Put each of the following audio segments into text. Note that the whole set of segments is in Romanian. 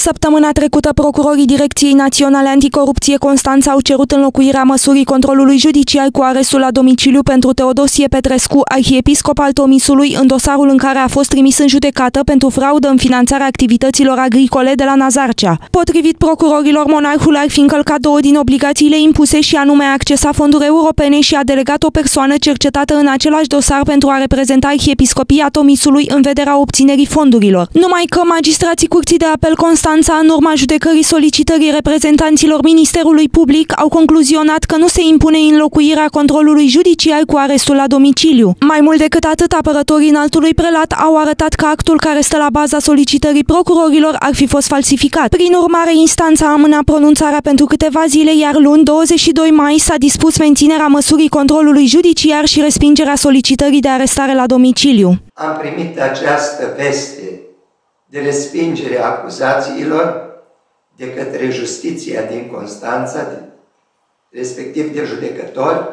Săptămâna trecută, procurorii Direcției Naționale Anticorupție Constanța au cerut înlocuirea măsurii controlului judiciar cu arestul la domiciliu pentru Teodosie Petrescu, arhiepiscop al Tomisului, în dosarul în care a fost trimis în judecată pentru fraudă în finanțarea activităților agricole de la Nazarcea. Potrivit procurorilor, monarhul ar fi încălcat două din obligațiile impuse și anume a accesa fonduri europene și a delegat o persoană cercetată în același dosar pentru a reprezenta arhiepiscopia Tomisului în vederea obținerii fondurilor. Numai că magistrații Curții de Apel Constanța, în urma judecării solicitării reprezentanților Ministerului Public, au concluzionat că nu se impune înlocuirea controlului judiciar cu arestul la domiciliu. Mai mult decât atât, apărătorii înaltului prelat au arătat că actul care stă la baza solicitării procurorilor ar fi fost falsificat. Prin urmare, instanța amâna pronunțarea pentru câteva zile, iar luni, 22 mai, s-a dispus menținerea măsurii controlului judiciar și respingerea solicitării de arestare la domiciliu. Am primit această veste de respingere a acuzațiilor de către justiția din Constanța, respectiv de judecători,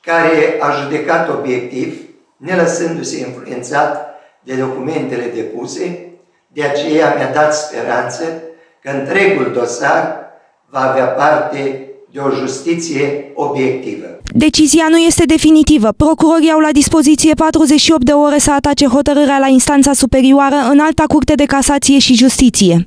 care a judecat obiectiv, ne lăsându-se influențat de documentele depuse, de aceea mi-a dat speranță că întregul dosar va avea parte de o justiție obiectivă. Decizia nu este definitivă. Procurorii au la dispoziție 48 de ore să atace hotărârea la instanța superioară în alta curte de casație și justiție.